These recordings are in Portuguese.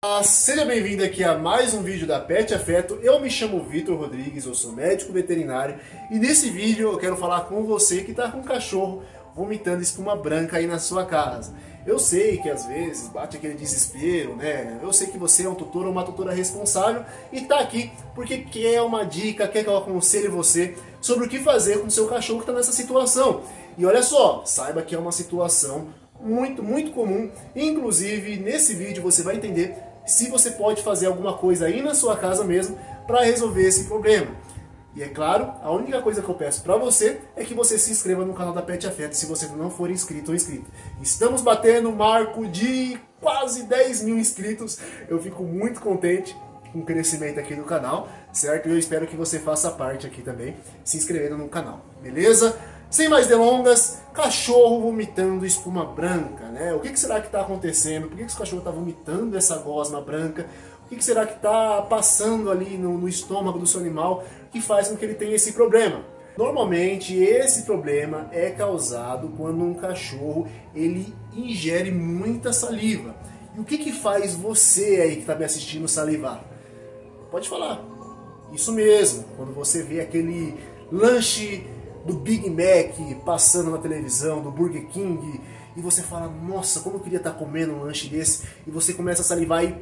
Ah, seja bem-vindo aqui a mais um vídeo da Pet Afeto. Eu me chamo Vitor Rodrigues, eu sou médico veterinário e nesse vídeo eu quero falar com você que está com um cachorro vomitando espuma branca aí na sua casa. Eu sei que às vezes bate aquele desespero, né? Eu sei que você é um tutor ou uma tutora responsável e está aqui porque quer uma dica, quer que eu aconselhe você sobre o que fazer com o seu cachorro que está nessa situação. E olha só, saiba que é uma situação muito, muito comum. Inclusive, nesse vídeo você vai entender se você pode fazer alguma coisa aí na sua casa mesmo para resolver esse problema. E é claro, a única coisa que eu peço para você é que você se inscreva no canal da Pet Afeto se você não for inscrito ou inscrito. Estamos batendo o marco de quase 10 mil inscritos. Eu fico muito contente com o crescimento aqui do canal, certo? E eu espero que você faça parte aqui também, se inscrevendo no canal, beleza? Sem mais delongas, cachorro vomitando espuma branca, né? O que, que será que está acontecendo? Por que, que esse cachorro está vomitando essa gosma branca? O que, que será que está passando ali no, no estômago do seu animal que faz com que ele tenha esse problema? Normalmente esse problema é causado quando um cachorro ele ingere muita saliva. E o que, que faz você aí que está me assistindo salivar? Pode falar. Isso mesmo, quando você vê aquele lanche do Big Mac passando na televisão, do Burger King, e você fala, nossa, como eu queria estar comendo um lanche desse, e você começa a salivar e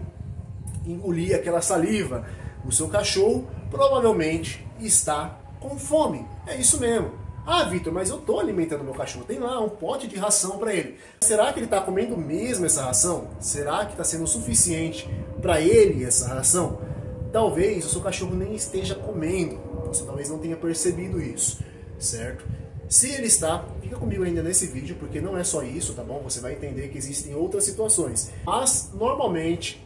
engolir aquela saliva. O seu cachorro provavelmente está com fome. É isso mesmo. Ah, Vitor, mas eu estou alimentando meu cachorro. Tem lá um pote de ração para ele. Será que ele está comendo mesmo essa ração? Será que está sendo suficiente para ele essa ração? Talvez o seu cachorro nem esteja comendo. Você talvez não tenha percebido isso certo? Se ele está, fica comigo ainda nesse vídeo, porque não é só isso, tá bom? Você vai entender que existem outras situações. Mas, normalmente,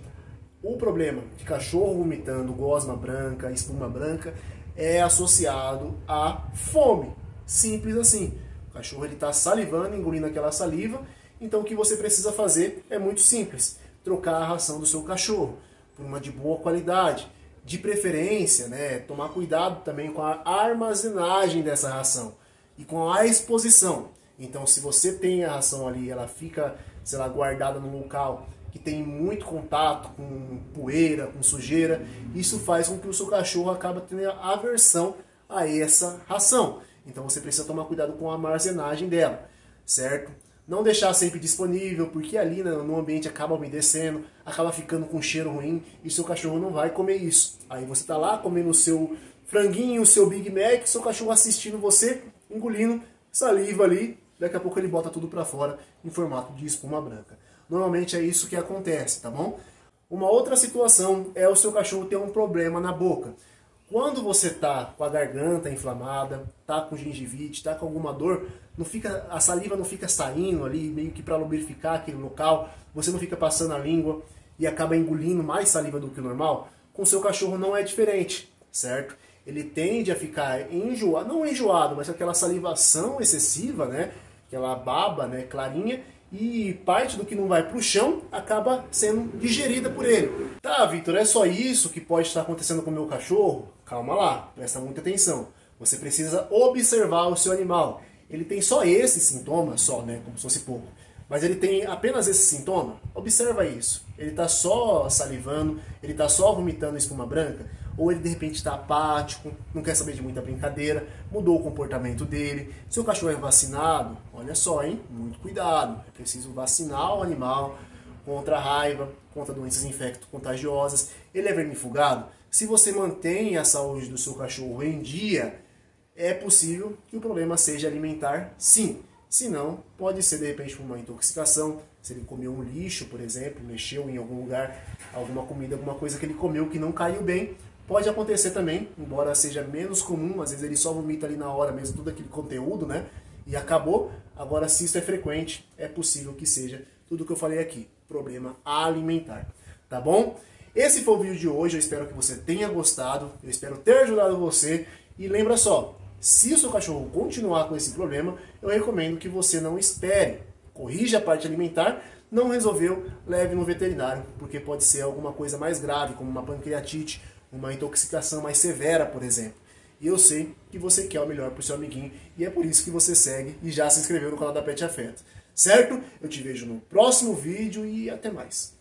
o problema de cachorro vomitando gosma branca, espuma branca, é associado à fome. Simples assim. O cachorro está salivando, engolindo aquela saliva, então o que você precisa fazer é muito simples. Trocar a ração do seu cachorro por uma de boa qualidade de preferência, né, tomar cuidado também com a armazenagem dessa ração e com a exposição. Então, se você tem a ração ali, ela fica, sei lá, guardada num local que tem muito contato com poeira, com sujeira, isso faz com que o seu cachorro acabe tendo aversão a essa ração. Então, você precisa tomar cuidado com a armazenagem dela, certo? Não deixar sempre disponível, porque ali né, no ambiente acaba umedecendo, acaba ficando com cheiro ruim e seu cachorro não vai comer isso. Aí você está lá comendo o seu franguinho, o seu Big Mac, seu cachorro assistindo você, engolindo saliva ali, daqui a pouco ele bota tudo para fora em formato de espuma branca. Normalmente é isso que acontece, tá bom? Uma outra situação é o seu cachorro ter um problema na boca. Quando você está com a garganta inflamada, tá com gengivite, tá com alguma dor, não fica a saliva não fica saindo ali meio que para lubrificar aquele local, você não fica passando a língua e acaba engolindo mais saliva do que o normal. Com seu cachorro não é diferente, certo? Ele tende a ficar enjoado, não enjoado, mas aquela salivação excessiva, né? Aquela baba, né, clarinha, e parte do que não vai para o chão acaba sendo digerida por ele. Tá, Vitor, é só isso que pode estar acontecendo com o meu cachorro? Calma lá, presta muita atenção. Você precisa observar o seu animal. Ele tem só esse sintoma, só, né? Como se fosse pouco. Mas ele tem apenas esse sintoma? Observa isso. Ele está só salivando, ele está só vomitando espuma branca, ou ele de repente está apático, não quer saber de muita brincadeira, mudou o comportamento dele. Se o cachorro é vacinado, olha só, hein? Muito cuidado. É preciso vacinar o animal contra a raiva, contra doenças infecto-contagiosas. Ele é vermifugado, se você mantém a saúde do seu cachorro em dia, é possível que o problema seja alimentar, sim. Se não, pode ser de repente uma intoxicação, se ele comeu um lixo, por exemplo, mexeu em algum lugar, alguma comida, alguma coisa que ele comeu que não caiu bem, pode acontecer também, embora seja menos comum, às vezes ele só vomita ali na hora mesmo todo aquele conteúdo, né? E acabou. Agora, se isso é frequente, é possível que seja tudo que eu falei aqui, problema alimentar. Tá bom? Esse foi o vídeo de hoje, eu espero que você tenha gostado, eu espero ter ajudado você. E lembra só, se o seu cachorro continuar com esse problema, eu recomendo que você não espere. Corrija a parte alimentar, não resolveu, leve no veterinário, porque pode ser alguma coisa mais grave, como uma pancreatite, uma intoxicação mais severa, por exemplo. E eu sei que você quer o melhor para o seu amiguinho, e é por isso que você segue e já se inscreveu no canal da Pet Afeto. Certo? Eu te vejo no próximo vídeo e até mais.